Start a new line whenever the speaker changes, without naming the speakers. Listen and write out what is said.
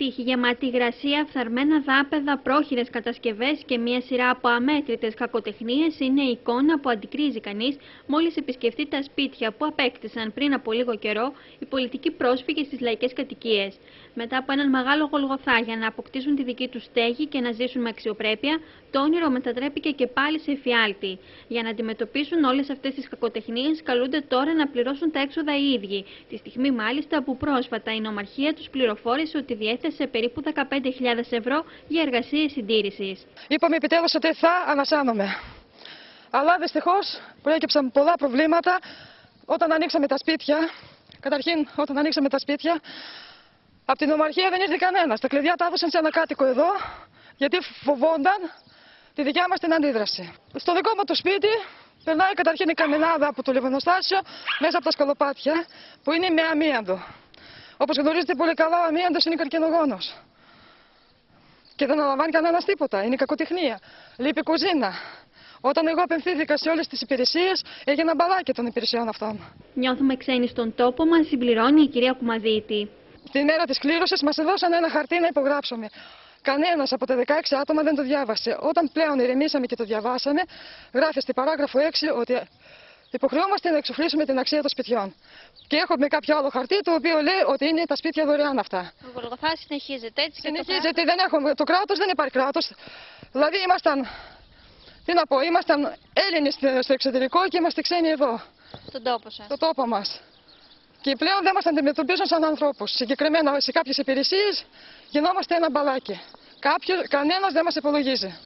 Τύχη γεμάτη υγρασία, φθαρμένα δάπεδα, πρόχειρες κατασκευές και μια σειρά από αμέτρητες κακοτεχνίες είναι η εικόνα που αντικρίζει κανείς μόλις επισκεφτεί τα σπίτια που απέκτησαν πριν από λίγο καιρό οι πολιτικοί πρόσφυγες στις λαϊκές κατοικίες. Μετά από έναν μεγάλο γολγοθά για να αποκτήσουν τη δική τους στέγη και να ζήσουν με αξιοπρέπεια, το όνειρο μετατρέπηκε και πάλι σε εφιάλτη. Για να αντιμετωπίσουν όλες αυτές τις κακοτεχνίες, καλούνται τώρα να πληρώσουν τα έξοδα οι ίδιοι. Τη στιγμή μάλιστα που πρόσφατα η νομαρχία τους πληροφόρησε ότι διέθεσε περίπου 15.000 ευρώ για εργασίες συντήρησης.
Είπαμε επιτέλους ότι θα ανασάνουμε. Αλλά δυστυχώς προέκυψαν πολλά προβλήματα όταν ανοίξαμε τα σπίτια. Καταρχήν, όταν ανοίξαμε τα σπίτια, από την Ομαρχία δεν ήρθε κανένας. Τα κλειδιά τα έδωσαν σε ένα κάτοικο εδώ, γιατί φοβόνταν τη δικιά μας την αντίδραση. Στο δικό μου το σπίτι περνάει καταρχήν η καμινάδα από το λιβανοστάσιο μέσα από τα σκαλοπάτια, που είναι με αμύαντο. Όπως γνωρίζετε πολύ καλά, ο αμύαντο είναι καρκινογόνος. Και δεν αναλαμβάνει κανένας τίποτα. Είναι κακοτεχνία. Λείπει κουζίνα. Όταν εγώ απευθύνθηκα σε όλες τις υπηρεσίες, έγινα μπαλάκι των υπηρεσιών αυτών.
Νιώθουμε ξένοι στον τόπο μας, συμπληρώνει η κυρία Κουμαδίτη.
Την μέρα της κλήρωσης μας έδωσαν ένα χαρτί να υπογράψουμε. Κανένας από τα 16 άτομα δεν το διάβασε. Όταν πλέον ηρεμήσαμε και το διαβάσαμε, γράφει στην παράγραφο 6 ότι υποχρεώμαστε να εξοφλήσουμε την αξία των σπιτιών. Και έχουμε κάποιο άλλο χαρτί το οποίο λέει ότι είναι τα σπίτια δωρεάν αυτά.
Ο Γολγοθά συνεχίζεται έτσι.
Συνεχίζεται, δεν έχουμε. Το κράτος δεν υπάρχει κράτος. Δηλαδή ήμασταν. Τι να πω, ήμασταν Έλληνες στο εξωτερικό και είμαστε ξένοι εδώ.
Στον τόπο σας.
Στο τόπο μας. Και πλέον δεν μας αντιμετωπίζουν σαν ανθρώπους. Συγκεκριμένα σε κάποιες υπηρεσίες γινόμαστε ένα μπαλάκι. Κάποιο, κανένας δεν μας υπολογίζει.